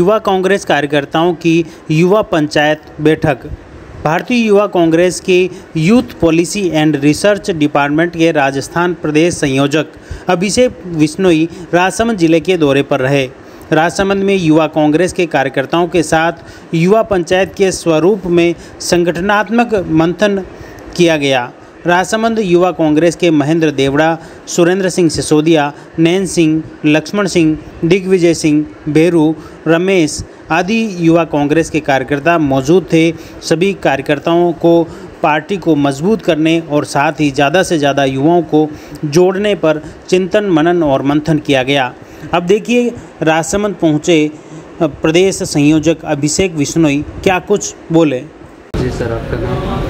युवा कांग्रेस कार्यकर्ताओं की युवा पंचायत बैठक। भारतीय युवा कांग्रेस के youth policy and research department के राजस्थान प्रदेश संयोजक अभिषेक बिश्नोई राजसमंद ज़िले के दौरे पर रहे। राजसमंद में युवा कांग्रेस के कार्यकर्ताओं के साथ युवा पंचायत के स्वरूप में संगठनात्मक मंथन किया गया। राजसमंद युवा कांग्रेस के महेंद्र देवड़ा, सुरेंद्र सिंह सिसोदिया, नैन सिंह, लक्ष्मण सिंह, दिग्विजय सिंह बेरू रमेश आदि युवा कांग्रेस के कार्यकर्ता मौजूद थे। सभी कार्यकर्ताओं को पार्टी को मज़बूत करने और साथ ही ज़्यादा से ज़्यादा युवाओं को जोड़ने पर चिंतन, मनन और मंथन किया गया। अब देखिए, राजसमंद पहुँचे प्रदेश संयोजक अभिषेक विश्नोई। क्या कुछ बोले? जी सर, आपका नाम?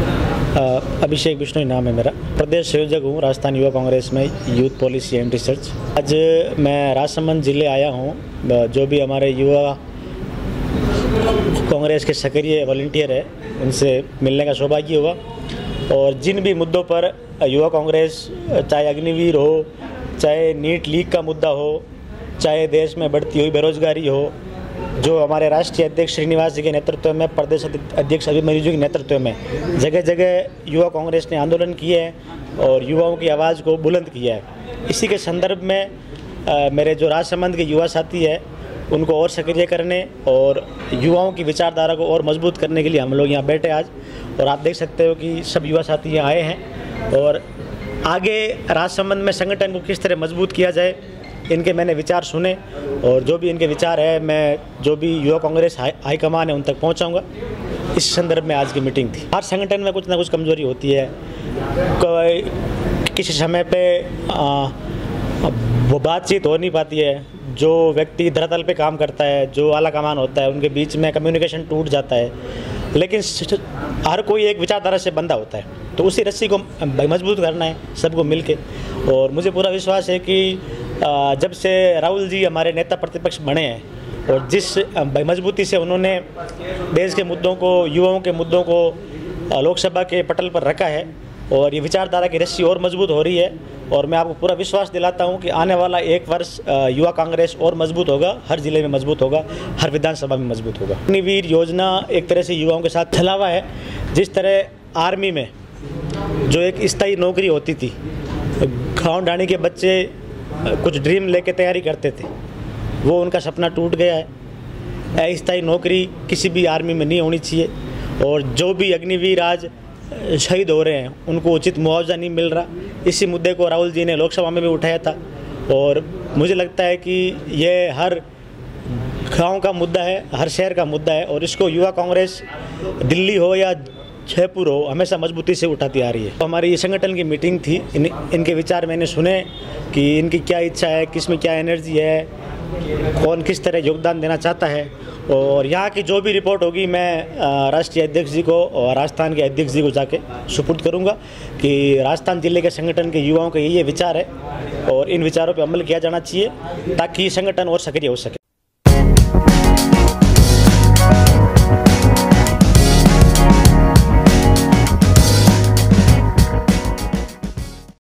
अभिषेक बिश्नोई नाम है मेरा। प्रदेश संयोजक हूँ, राजस्थान युवा कांग्रेस में यूथ पॉलिसी एंड रिसर्च। आज मैं राजसमंद ज़िले आया हूँ। जो भी हमारे युवा कांग्रेस के सक्रिय वॉल्टियर है, उनसे मिलने का सौभाग्य हुआ और जिन भी मुद्दों पर युवा कांग्रेस, चाहे अग्निवीर हो, चाहे नीट लीक का मुद्दा हो, चाहे देश में बढ़ती हुई बेरोजगारी हो जो हमारे राष्ट्रीय अध्यक्ष श्रीनिवास जी के नेतृत्व में प्रदेश अध्यक्ष अभिमन्यु जी के नेतृत्व में जगह जगह युवा कांग्रेस ने आंदोलन किए हैं और युवाओं की आवाज़ को बुलंद किया है। इसी के संदर्भ में अ, मेरे जो राजसमंद के युवा साथी है उनको और सक्रिय करने और युवाओं की विचारधारा को और मज़बूत करने के लिए हम लोग यहाँ बैठे आज और आप देख सकते हो कि सब युवा साथी यहाँ आए हैं और आगे राजसमंद में संगठन को किस तरह मज़बूत किया जाए इनके मैंने विचार सुने और जो भी इनके विचार है मैं जो भी युवा कांग्रेस हाईकमान है उन तक पहुंचाऊँगा। इस संदर्भ में आज की मीटिंग थी। हर संगठन में कुछ ना कुछ कमज़ोरी होती है। किसी समय पे आ, वो बातचीत हो नहीं पाती है। जो व्यक्ति धरातल पे काम करता है जो आला कमान होता है उनके बीच में कम्युनिकेशन टूट जाता है। लेकिन हर कोई एक विचारधारा से बंधा होता है। तो उसी रस्सी को मज़बूत करना है सबको मिल के और मुझे पूरा विश्वास है कि जब से राहुल जी हमारे नेता प्रतिपक्ष बने हैं और जिस मजबूती से उन्होंने देश के मुद्दों को, युवाओं के मुद्दों को लोकसभा के पटल पर रखा है और ये विचारधारा की रस्सी और मज़बूत हो रही है और मैं आपको पूरा विश्वास दिलाता हूँ कि आने वाला एक वर्ष युवा कांग्रेस और मज़बूत होगा, हर ज़िले में मज़बूत होगा, हर विधानसभा में मज़बूत होगा। अग्निवीर योजना एक तरह से युवाओं के साथ हुआ है, जिस तरह आर्मी में जो एक स्थायी नौकरी होती थी गाँव ढाणी के बच्चे कुछ ड्रीम लेके तैयारी करते थे। वो उनका सपना टूट गया है। अस्थायी नौकरी किसी भी आर्मी में नहीं होनी चाहिए। और जो भी अग्निवीर आज शहीद हो रहे हैं, उनको उचित मुआवजा नहीं मिल रहा। इसी मुद्दे को राहुल जी ने लोकसभा में भी उठाया था। और मुझे लगता है कि ये हर गाँव का मुद्दा है, हर शहर का मुद्दा है। और इसको युवा कांग्रेस दिल्ली हो या जयपुर हो हमेशा मजबूती से उठाती आ रही है। तो हमारी ये संगठन की मीटिंग थी इन, इनके विचार मैंने सुने कि इनकी क्या इच्छा है किसमें क्या एनर्जी है कौन किस तरह योगदान देना चाहता है। और यहाँ की जो भी रिपोर्ट होगी मैं राष्ट्रीय अध्यक्ष जी को और राजस्थान के अध्यक्ष जी को जाके सुपुर्द करूँगा कि राजस्थान ज़िले के संगठन के युवाओं के ये विचार है और इन विचारों पर अमल किया जाना चाहिए ताकि संगठन और सक्रिय हो सके।